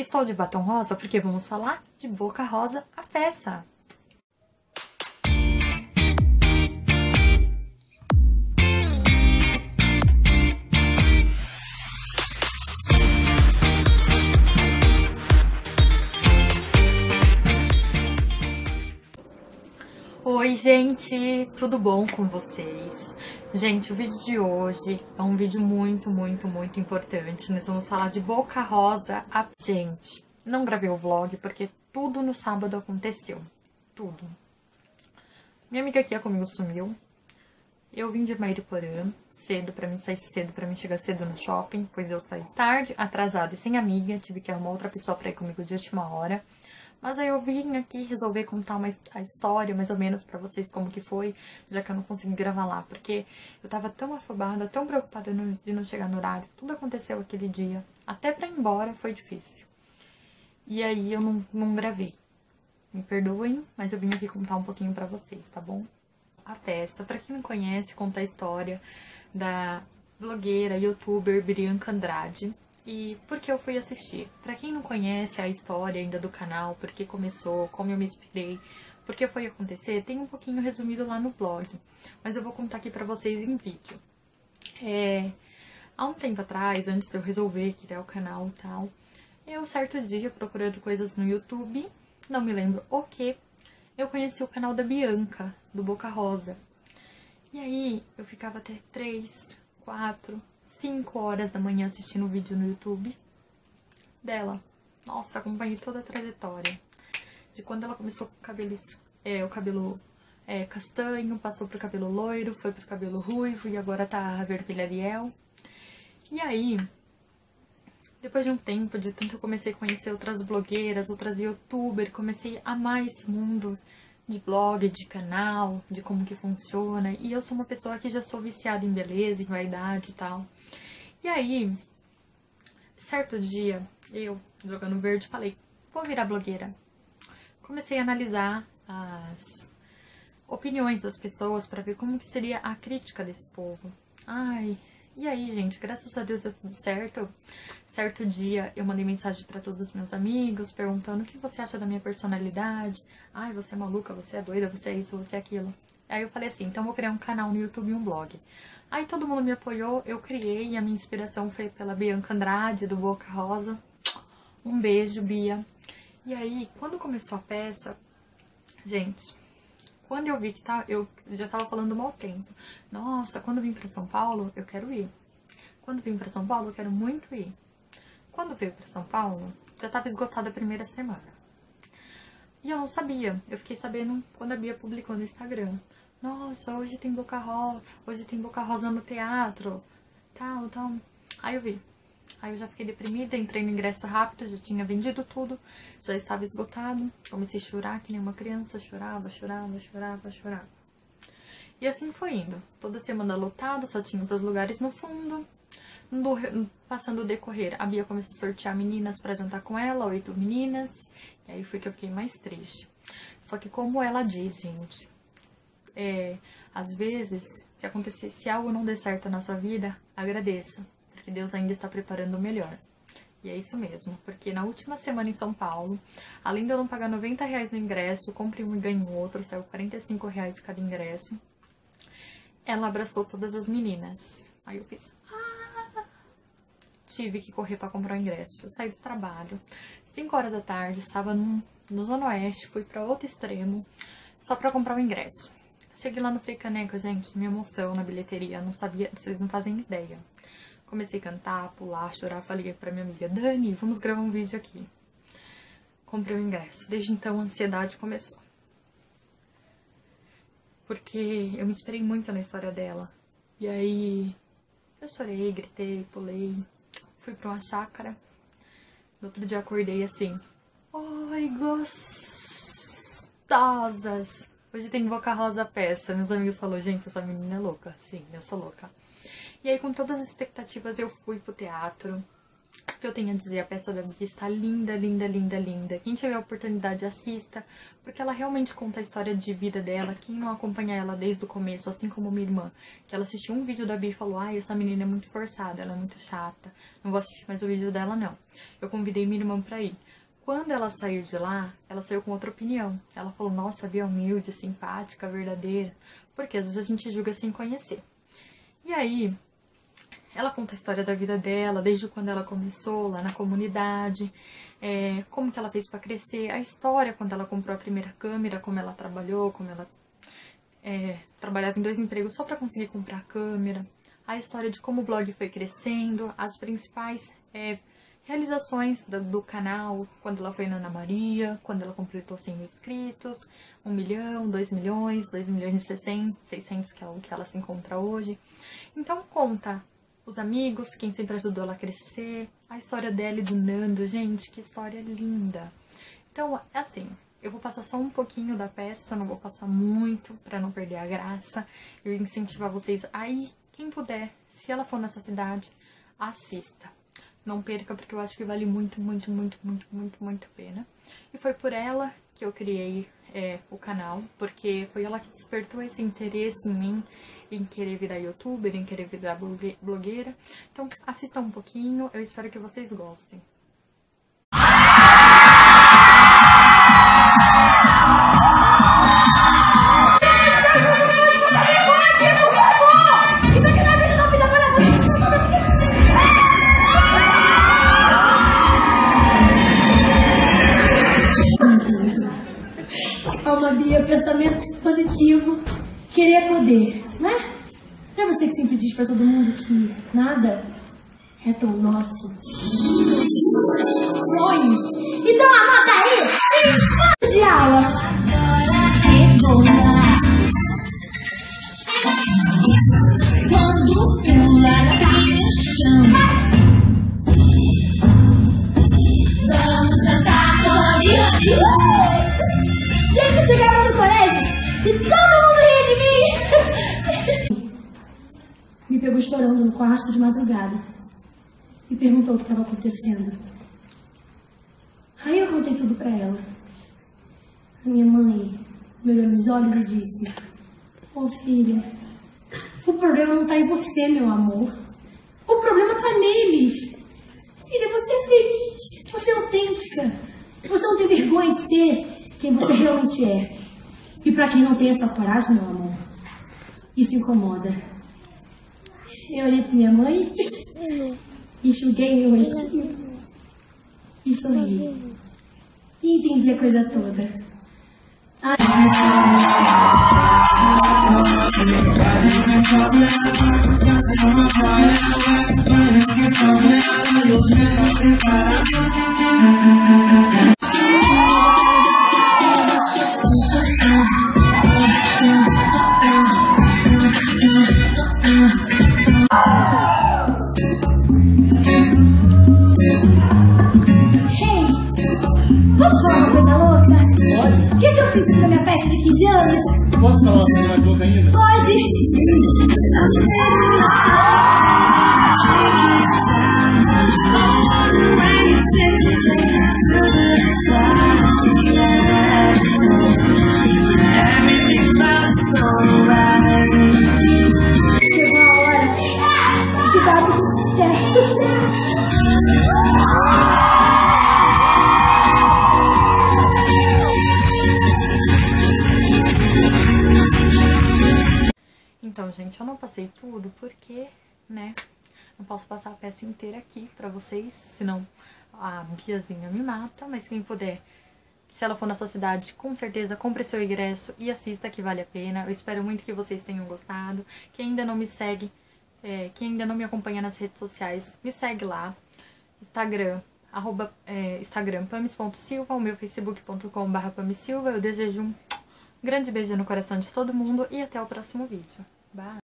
Estou de batom rosa porque vamos falar de Boca Rosa, a peça. Oi, gente, tudo bom com vocês? Gente, o vídeo de hoje é um vídeo muito, muito, muito importante. Nós vamos falar de Boca Rosa. A... Gente, não gravei o vlog porque tudo no sábado aconteceu. Tudo. Minha amiga aqui comigo sumiu. Eu vim de Mairiporã cedo, pra mim sair cedo, pra mim chegar cedo no shopping, pois eu saí tarde, atrasada e sem amiga. Tive que arrumar outra pessoa pra ir comigo de última hora. Mas aí eu vim aqui resolver contar uma, a história, mais ou menos, para vocês como que foi, já que eu não consegui gravar lá. Porque eu tava tão afobada, tão preocupada de não chegar no horário. Tudo aconteceu aquele dia. Até pra ir embora foi difícil. E aí eu não, não gravei. Me perdoem, mas eu vim aqui contar um pouquinho para vocês, tá bom? A peça, para quem não conhece, conta a história da blogueira, youtuber Bianca Andrade, e por que eu fui assistir. Para quem não conhece a história ainda do canal, por que começou, como eu me inspirei, por que foi acontecer, tem um pouquinho resumido lá no blog, mas eu vou contar aqui para vocês em vídeo. É, há um tempo atrás, antes de eu resolver criar o canal e tal, eu certo dia procurando coisas no YouTube, não me lembro o que, eu conheci o canal da Bianca, do Boca Rosa. E aí eu ficava até três, quatro, 5 horas da manhã assistindo o vídeo no YouTube dela. Nossa, acompanhei toda a trajetória. De quando ela começou com o cabelo, é, o cabelo é, castanho, passou pro cabelo loiro, foi pro cabelo ruivo e agora tá vermelho Ariel. E aí, depois de um tempo, de tanto eu comecei a conhecer outras blogueiras, outras youtubers, comecei a amar esse mundo de blog, de canal, de como que funciona. E eu sou uma pessoa que já sou viciada em beleza, em vaidade e tal. E aí, certo dia, eu, jogando verde, falei, vou virar blogueira. Comecei a analisar as opiniões das pessoas para ver como que seria a crítica desse povo. Ai, e aí, gente, graças a Deus deu tudo certo. Certo dia eu mandei mensagem para todos os meus amigos perguntando o que você acha da minha personalidade. Ai, você é maluca, você é doida, você é isso, você é aquilo. Aí eu falei assim, então vou criar um canal no YouTube e um blog. Aí todo mundo me apoiou, eu criei e a minha inspiração foi pela Bianca Andrade, do Boca Rosa. Um beijo, Bia. E aí, quando começou a peça, gente, quando eu vi que tá, eu já tava falando mal tempo. Nossa, quando eu vim para São Paulo, eu quero ir. Quando vim para São Paulo, eu quero muito ir. Quando veio para São Paulo, já tava esgotada a primeira semana. E eu não sabia. Eu fiquei sabendo quando a Bia publicou no Instagram. Nossa, hoje tem Boca Rosa, hoje tem Boca Rosa no teatro, tal, tal. Aí eu vi. Aí eu já fiquei deprimida, entrei no ingresso rápido, já tinha vendido tudo, já estava esgotado. Comecei a chorar que nem uma criança, chorava, chorava, chorava, chorava. E assim foi indo. Toda semana lotado, só tinha para os lugares no fundo. Passando o decorrer, a Bia começou a sortear meninas para jantar com ela, oito meninas. E aí foi que eu fiquei mais triste. Só que como ela diz, gente, é, às vezes, se acontecer, se algo não der certo na sua vida, agradeça porque Deus ainda está preparando o melhor. E é isso mesmo, porque na última semana em São Paulo, além de eu não pagar 90 reais no ingresso, comprei um e ganhei outro, saiu 45 reais cada ingresso. Ela abraçou todas as meninas. Aí eu fiz, ah! Tive que correr para comprar o ingresso. Eu saí do trabalho, 5 horas da tarde, estava no, no Zona Oeste, fui para outro extremo, só para comprar o ingresso. Cheguei lá no Frei Caneca, gente, minha emoção na bilheteria, não sabia, vocês não fazem ideia. Comecei a cantar, pular, chorar, falei pra minha amiga, Dani, vamos gravar um vídeo aqui. Comprei o ingresso. Desde então a ansiedade começou. Porque eu me inspirei muito na história dela. E aí eu chorei, gritei, pulei, fui pra uma chácara. No outro dia acordei assim. Oi, gostosas! Hoje tem Boca Rosa peça. Meus amigos falaram, gente, essa menina é louca. Sim, eu sou louca. E aí, com todas as expectativas, eu fui pro teatro. que eu tenho a dizer. A peça da Bia está linda, linda, linda, linda. Quem tiver a oportunidade, assista, porque ela realmente conta a história de vida dela. Quem não acompanha ela desde o começo, assim como minha irmã, que ela assistiu um vídeo da Bia e falou: ai, essa menina é muito forçada, ela é muito chata, não vou assistir mais o vídeo dela, não. Eu convidei minha irmã pra ir. Quando ela saiu de lá, ela saiu com outra opinião. Ela falou: Nossa, Bia é humilde, simpática, verdadeira. Porque às vezes a gente julga sem conhecer. E aí, ela conta a história da vida dela, desde quando ela começou lá na comunidade, é, como que ela fez para crescer, a história quando ela comprou a primeira câmera, como ela trabalhou, como ela é, trabalhava em dois empregos só para conseguir comprar a câmera, a história de como o blog foi crescendo, as principais é, realizações do, do, canal, quando ela foi na Ana Maria, quando ela completou 100 mil inscritos, 1 milhão, 2 milhões, 2 milhões e 600, 600 que é o que ela se encontra hoje. Então conta os amigos, quem sempre ajudou ela a crescer, a história dela e do Nando, gente, que história linda. Então, é assim, eu vou passar só um pouquinho da peça, não vou passar muito para não perder a graça. Eu incentivar vocês aí, quem puder, se ela for nessa cidade, assista. Não perca, porque eu acho que vale muito, muito, muito, muito, muito, muito a pena. E foi por ela que eu criei é, o canal, porque foi ela que despertou esse interesse em mim, em querer virar youtuber, em querer virar blogueira. Então assistam um pouquinho, eu espero que vocês gostem. Querer poder, né? Não é você que sempre diz pra todo mundo que nada é tão nosso. Então anota aí! De aula. Pegou chorando no quarto de madrugada e perguntou o que estava acontecendo. Aí eu contei tudo para ela. A minha mãe me olhou nos olhos e disse: Ô oh, filha, o problema não tá em você, meu amor. O problema tá neles. Filha, você é feliz, você é autêntica. Você não tem vergonha de ser quem você realmente é. E para quem não tem essa coragem, meu amor, isso incomoda. Eu olhei para minha mãe, enxuguei meu rostinho e sorri. E entendi a coisa toda. Ai, príncipe da minha festa de Gente, eu não passei tudo porque, né, não posso passar a peça inteira aqui pra vocês, senão a Biazinha me mata, mas quem puder, se ela for na sua cidade, com certeza compre seu ingresso e assista que vale a pena. Eu espero muito que vocês tenham gostado. Quem ainda não me segue, é, quem ainda não me acompanha nas redes sociais, me segue lá. Instagram, arroba, é, Instagram, pamis.silva, o meu facebook.com.br pamisilva. Eu desejo um grande beijo no coração de todo mundo e até o próximo vídeo. Bye!